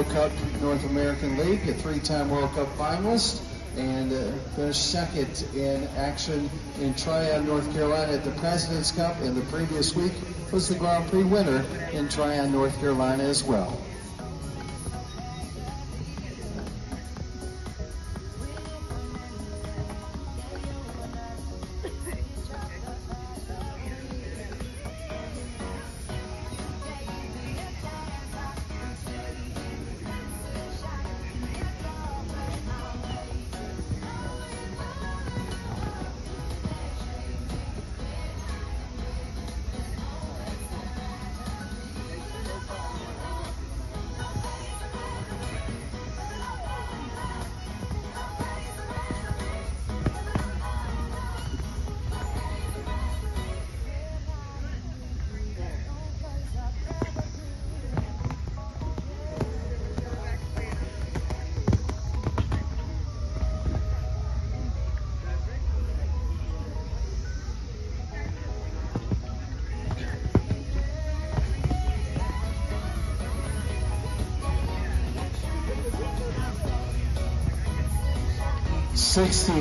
World Cup North American League, a three-time World Cup finalist, and uh, finished second in action in Tryon, North Carolina at the President's Cup, and the previous week was the Grand Prix winner in Tryon, North Carolina as well. Sixty.